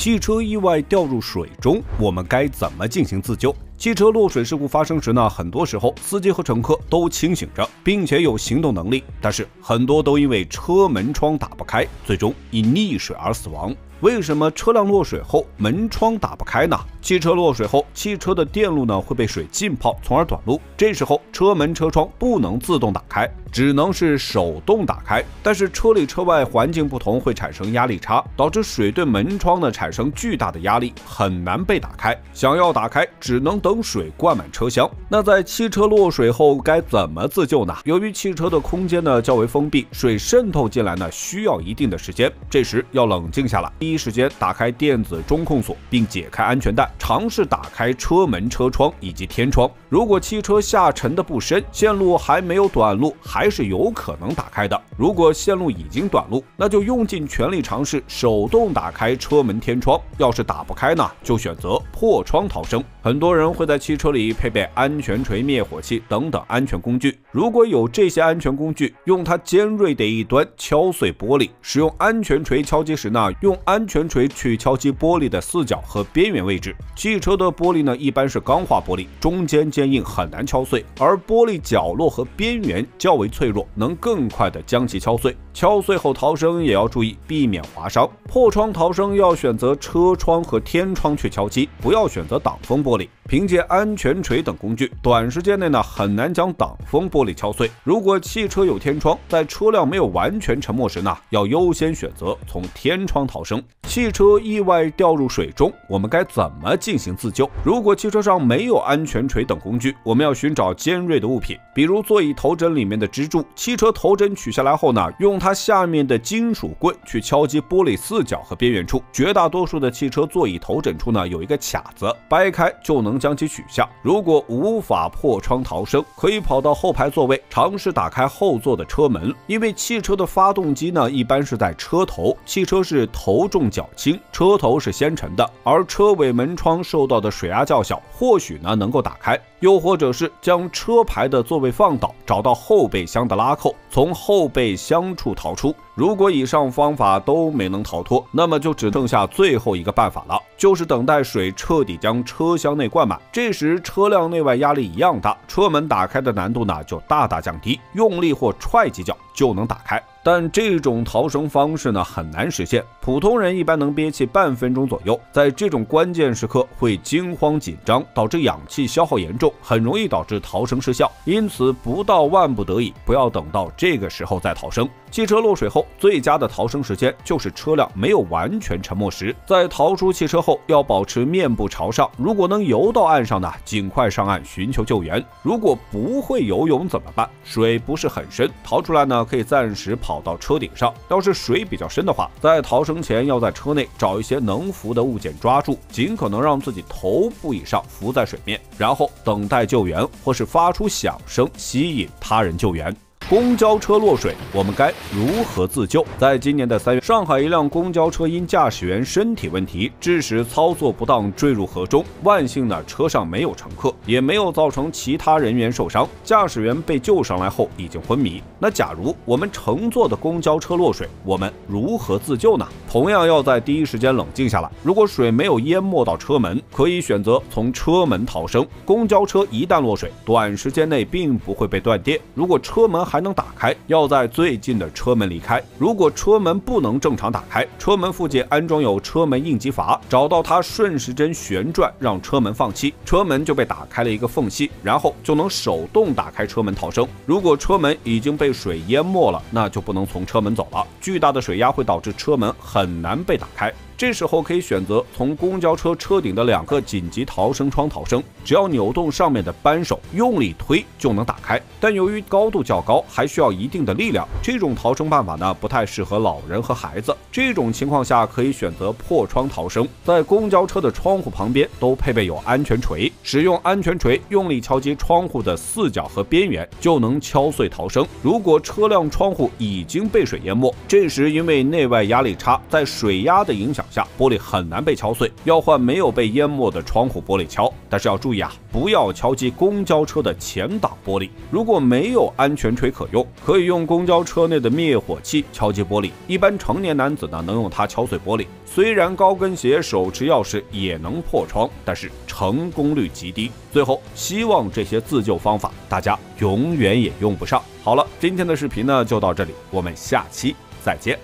汽车意外掉入水中，我们该怎么进行自救？汽车落水事故发生时呢，很多时候司机和乘客都清醒着，并且有行动能力，但是很多都因为车门窗打不开，最终因溺水而死亡。为什么车辆落水后门窗打不开呢？汽车落水后，汽车的电路呢会被水浸泡，从而短路。这时候车门车窗不能自动打开，只能是手动打开。但是车里车外环境不同，会产生压力差，导致水对门窗呢产生巨大的压力，很难被打开。想要打开，只能等水灌满车厢。那在汽车落水后该怎么自救呢？由于汽车的空间呢较为封闭，水渗透进来呢需要一定的时间，这时要冷静下来。第一时间打开电子中控锁，并解开安全带，尝试打开车门、车窗以及天窗。如果汽车下沉的不深，线路还没有短路，还是有可能打开的。如果线路已经短路，那就用尽全力尝试手动打开车门、天窗。要是打不开呢，就选择破窗逃生。很多人会在汽车里配备安全锤、灭火器等等安全工具。如果有这些安全工具，用它尖锐的一端敲碎玻璃。使用安全锤敲击时呢，用安全锤去敲击玻璃的四角和边缘位置。汽车的玻璃呢，一般是钢化玻璃，中间坚硬，很难敲碎；而玻璃角落和边缘较为脆弱，能更快的将其敲碎。敲碎后逃生也要注意避免划伤。破窗逃生要选择车窗和天窗去敲击，不要选择挡风玻玻璃。凭借安全锤等工具，短时间内呢很难将挡风玻璃敲碎。如果汽车有天窗，在车辆没有完全沉没时呢，要优先选择从天窗逃生。汽车意外掉入水中，我们该怎么进行自救？如果汽车上没有安全锤等工具，我们要寻找尖锐的物品，比如座椅头枕里面的支柱。汽车头枕取下来后呢，用它下面的金属棍去敲击玻璃四角和边缘处。绝大多数的汽车座椅头枕处呢有一个卡子，掰开就能。将其取下。如果无法破窗逃生，可以跑到后排座位，尝试打开后座的车门。因为汽车的发动机呢，一般是在车头，汽车是头重脚轻，车头是先沉的，而车尾门窗受到的水压较小，或许呢能够打开。又或者是将车牌的座位放倒，找到后备箱的拉扣，从后备箱处逃出。如果以上方法都没能逃脱，那么就只剩下最后一个办法了，就是等待水彻底将车厢内灌满。这时车辆内外压力一样大，车门打开的难度呢就大大降低，用力或踹几脚就能打开。但这种逃生方式呢很难实现，普通人一般能憋气半分钟左右，在这种关键时刻会惊慌紧张，导致氧气消耗严重，很容易导致逃生失效。因此，不到万不得已，不要等到这个时候再逃生。汽车落水后，最佳的逃生时间就是车辆没有完全沉没时。在逃出汽车后，要保持面部朝上。如果能游到岸上呢，尽快上岸寻求救援。如果不会游泳怎么办？水不是很深，逃出来呢可以暂时跑到车顶上。要是水比较深的话，在逃生前要在车内找一些能浮的物件抓住，尽可能让自己头部以上浮在水面，然后等待救援，或是发出响声吸引他人救援。公交车落水，我们该如何自救？在今年的三月，上海一辆公交车因驾驶员身体问题，致使操作不当坠入河中。万幸呢，车上没有乘客，也没有造成其他人员受伤。驾驶员被救上来后已经昏迷。那假如我们乘坐的公交车落水，我们如何自救呢？同样要在第一时间冷静下来。如果水没有淹没到车门，可以选择从车门逃生。公交车一旦落水，短时间内并不会被断电。如果车门还能打开，要在最近的车门离开。如果车门不能正常打开，车门附近安装有车门应急阀，找到它顺时针旋转，让车门放气，车门就被打开了一个缝隙，然后就能手动打开车门逃生。如果车门已经被水淹没了，那就不能从车门走了。巨大的水压会导致车门很难被打开。这时候可以选择从公交车车顶的两个紧急逃生窗逃生，只要扭动上面的扳手，用力推就能打开。但由于高度较高，还需要一定的力量，这种逃生办法呢不太适合老人和孩子。这种情况下可以选择破窗逃生，在公交车的窗户旁边都配备有安全锤，使用安全锤用力敲击窗户的四角和边缘，就能敲碎逃生。如果车辆窗户已经被水淹没，这时因为内外压力差，在水压的影响。下玻璃很难被敲碎，要换没有被淹没的窗户玻璃敲。但是要注意啊，不要敲击公交车的前挡玻璃。如果没有安全锤可用，可以用公交车内的灭火器敲击玻璃。一般成年男子呢，能用它敲碎玻璃。虽然高跟鞋、手持钥匙也能破窗，但是成功率极低。最后，希望这些自救方法大家永远也用不上。好了，今天的视频呢就到这里，我们下期再见。